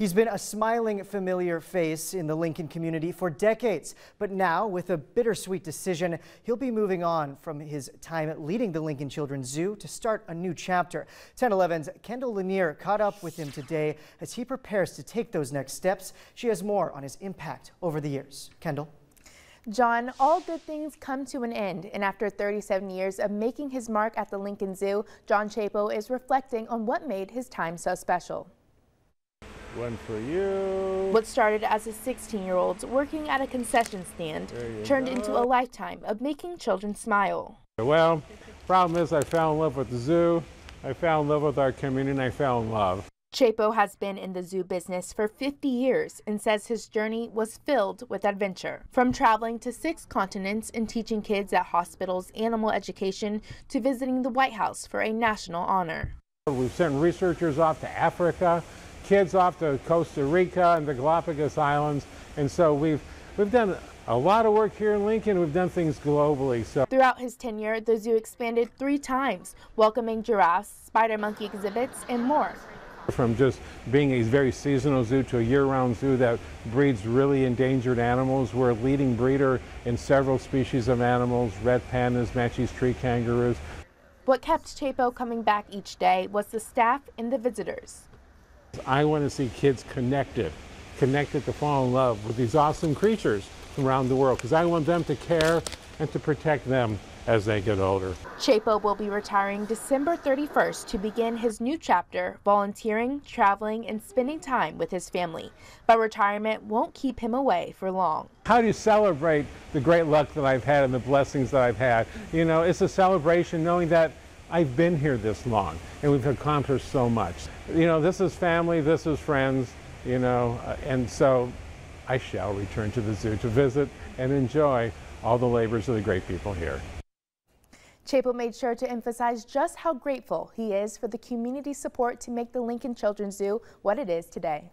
He's been a smiling, familiar face in the Lincoln community for decades, but now, with a bittersweet decision, he'll be moving on from his time leading the Lincoln Children's Zoo to start a new chapter. 10 11's Kendall Lanier caught up with him today as he prepares to take those next steps. She has more on his impact over the years. Kendall. John, all good things come to an end, and after 37 years of making his mark at the Lincoln Zoo, John Chapo is reflecting on what made his time so special. One for you. What started as a 16-year-old working at a concession stand turned go. into a lifetime of making children smile. Well, problem is I fell in love with the zoo, I fell in love with our community, and I fell in love. Chapo has been in the zoo business for 50 years and says his journey was filled with adventure. From traveling to six continents and teaching kids at hospitals animal education to visiting the White House for a national honor. We've sent researchers off to Africa, kids off to Costa Rica and the Galapagos Islands. And so we've, we've done a lot of work here in Lincoln. We've done things globally. So Throughout his tenure, the zoo expanded three times, welcoming giraffes, spider monkey exhibits, and more. From just being a very seasonal zoo to a year-round zoo that breeds really endangered animals. We're a leading breeder in several species of animals, red pandas, Matschie's tree kangaroos. What kept Chapo coming back each day was the staff and the visitors. I want to see kids connected, connected to fall in love with these awesome creatures from around the world because I want them to care and to protect them as they get older. Chapo will be retiring December 31st to begin his new chapter, volunteering, traveling, and spending time with his family. But retirement won't keep him away for long. How do you celebrate the great luck that I've had and the blessings that I've had? You know, it's a celebration knowing that I've been here this long and we've accomplished so much. You know, this is family, this is friends, you know, uh, and so I shall return to the zoo to visit and enjoy all the labors of the great people here. Chapo made sure to emphasize just how grateful he is for the community support to make the Lincoln Children's Zoo what it is today.